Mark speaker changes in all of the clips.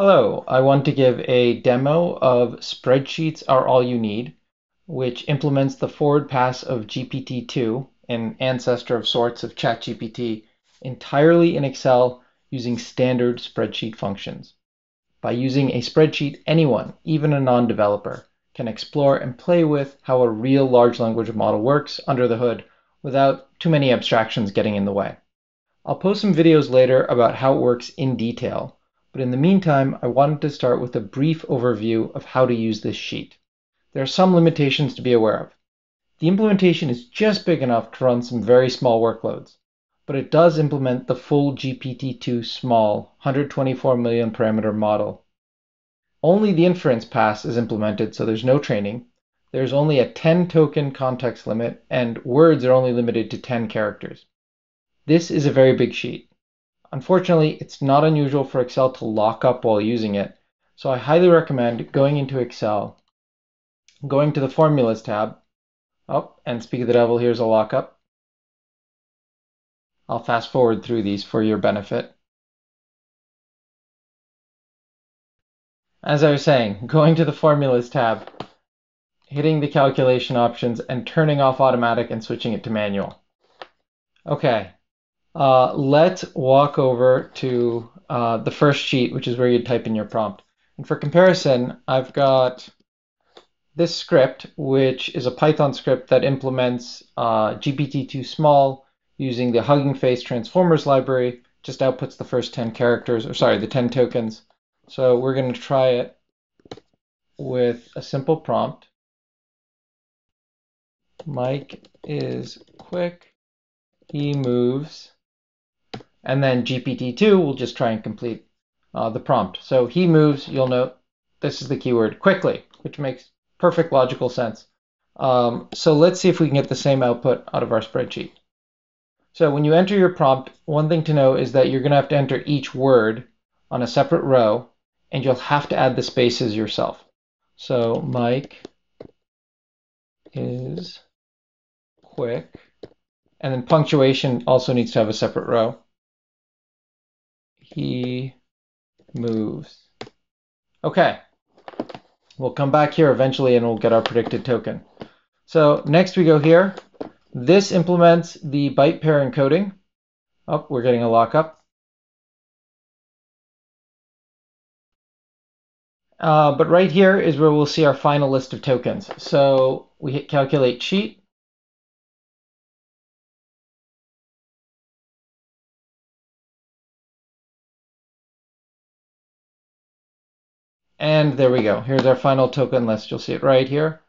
Speaker 1: Hello, I want to give a demo of Spreadsheets Are All You Need, which implements the forward pass of GPT-2, an ancestor of sorts of ChatGPT, entirely in Excel using standard spreadsheet functions. By using a spreadsheet, anyone, even a non-developer, can explore and play with how a real large language model works under the hood without too many abstractions getting in the way. I'll post some videos later about how it works in detail, but in the meantime, I wanted to start with a brief overview of how to use this sheet. There are some limitations to be aware of. The implementation is just big enough to run some very small workloads, but it does implement the full GPT-2 small 124 million parameter model. Only the inference pass is implemented, so there's no training. There's only a 10 token context limit, and words are only limited to 10 characters. This is a very big sheet. Unfortunately, it's not unusual for Excel to lock up while using it, so I highly recommend going into Excel, going to the Formulas tab, oh, and speak of the devil, here's a lockup. I'll fast forward through these for your benefit. As I was saying, going to the Formulas tab, hitting the calculation options, and turning off automatic and switching it to manual. Okay, uh, let's walk over to uh, the first sheet, which is where you type in your prompt. And for comparison, I've got this script, which is a Python script that implements uh, GPT-2 small using the Hugging Face Transformers library, just outputs the first 10 characters, or sorry, the 10 tokens. So we're going to try it with a simple prompt. Mike is quick. He moves and then GPT-2 will just try and complete uh, the prompt. So he moves, you'll note this is the keyword quickly, which makes perfect logical sense. Um, so let's see if we can get the same output out of our spreadsheet. So when you enter your prompt, one thing to know is that you're going to have to enter each word on a separate row, and you'll have to add the spaces yourself. So Mike is quick, and then punctuation also needs to have a separate row he moves. Okay, we'll come back here eventually and we'll get our predicted token. So next we go here. This implements the byte pair encoding. Oh, we're getting a lockup. Uh, but right here is where we'll see our final list of tokens. So we hit calculate sheet. And there we go. Here's our final token list. You'll see it right here.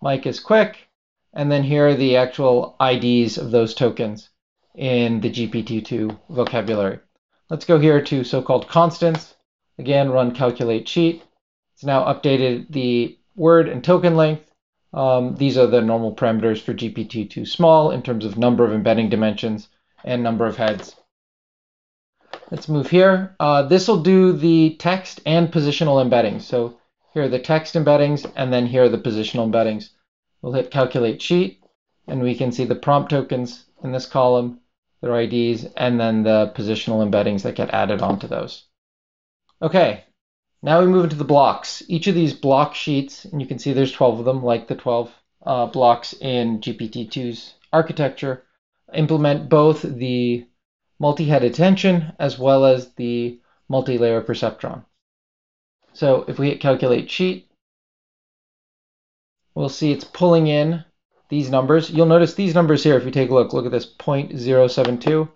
Speaker 1: Mike is quick. And then here are the actual IDs of those tokens in the GPT-2 vocabulary. Let's go here to so-called constants. Again, run calculate sheet. It's now updated the word and token length. Um, these are the normal parameters for GPT-2 small in terms of number of embedding dimensions and number of heads. Let's move here. Uh, this will do the text and positional embeddings. So here are the text embeddings, and then here are the positional embeddings. We'll hit Calculate Sheet, and we can see the prompt tokens in this column, their IDs, and then the positional embeddings that get added onto those. Okay, now we move into the blocks. Each of these block sheets, and you can see there's 12 of them, like the 12 uh, blocks in GPT-2's architecture, implement both the multi-head attention, as well as the multi-layer perceptron. So if we hit calculate sheet, we'll see it's pulling in these numbers. You'll notice these numbers here, if you take a look, look at this 0.072.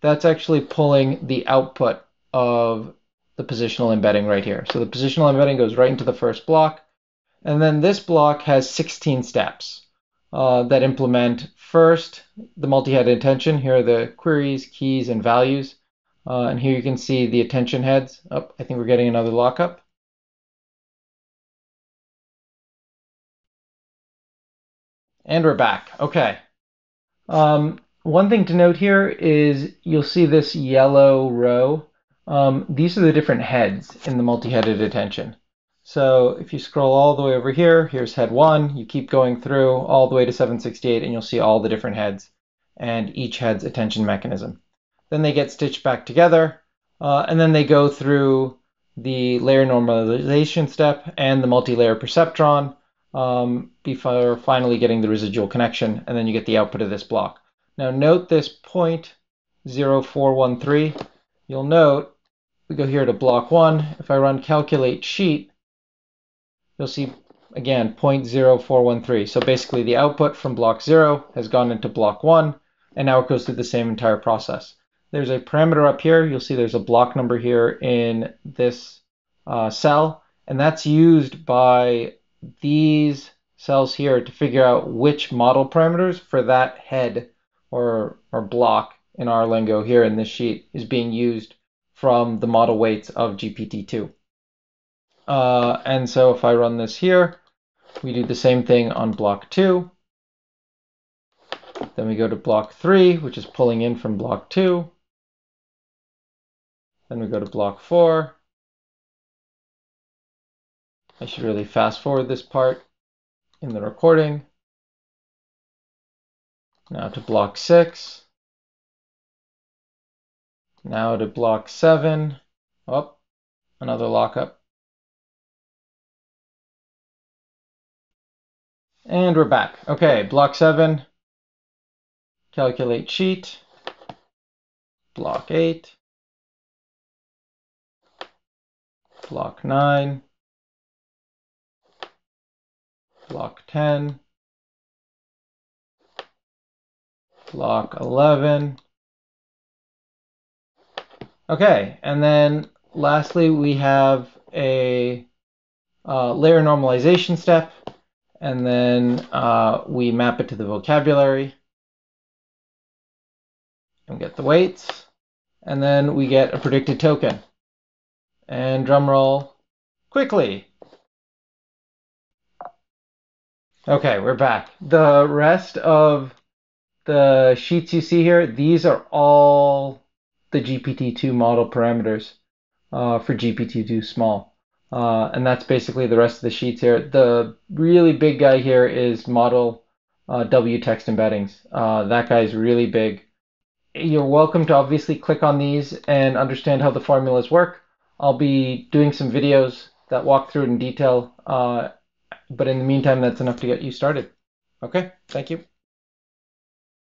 Speaker 1: That's actually pulling the output of the positional embedding right here. So the positional embedding goes right into the first block. And then this block has 16 steps uh, that implement first the multi-head attention. Here are the queries, keys, and values. Uh, and here you can see the attention heads. Oh, I think we're getting another lockup. And we're back. Okay. Um, one thing to note here is you'll see this yellow row. Um, these are the different heads in the multi-headed attention. So if you scroll all the way over here, here's head one, you keep going through all the way to 768 and you'll see all the different heads and each head's attention mechanism. Then they get stitched back together uh, and then they go through the layer normalization step and the multi-layer perceptron um, before finally getting the residual connection, and then you get the output of this block. Now note this point 0413. You'll note we go here to block one. If I run calculate sheet, you'll see again 0.0413. So basically the output from block zero has gone into block one, and now it goes through the same entire process. There's a parameter up here. You'll see there's a block number here in this uh, cell, and that's used by these cells here to figure out which model parameters for that head or, or block in our lingo here in this sheet is being used from the model weights of GPT-2. Uh, and so if I run this here, we do the same thing on block 2. Then we go to block 3, which is pulling in from block 2. Then we go to block 4. I should really fast forward this part in the recording. Now to block 6. Now to block 7. Oh, another lockup. And we're back. Okay, block 7. Calculate sheet. Block 8. Block 9 block 10, block 11. Okay, and then lastly we have a uh, layer normalization step, and then uh, we map it to the vocabulary and get the weights, and then we get a predicted token. And drumroll quickly. Okay, we're back. The rest of the sheets you see here, these are all the GPT-2 model parameters uh, for GPT-2 small. Uh, and that's basically the rest of the sheets here. The really big guy here is model uh, W text embeddings. Uh, that guy is really big. You're welcome to obviously click on these and understand how the formulas work. I'll be doing some videos that walk through it in detail uh, but in the meantime, that's enough to get you started. Okay, thank you.